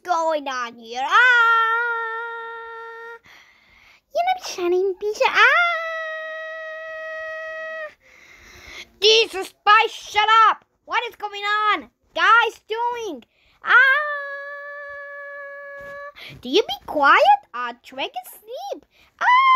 going on here? Ah! You know, shining pizza. Ah! Jesus Spice, shut up! What is going on? Guys doing? Ah! Do you be quiet? Ah, Trek is ah.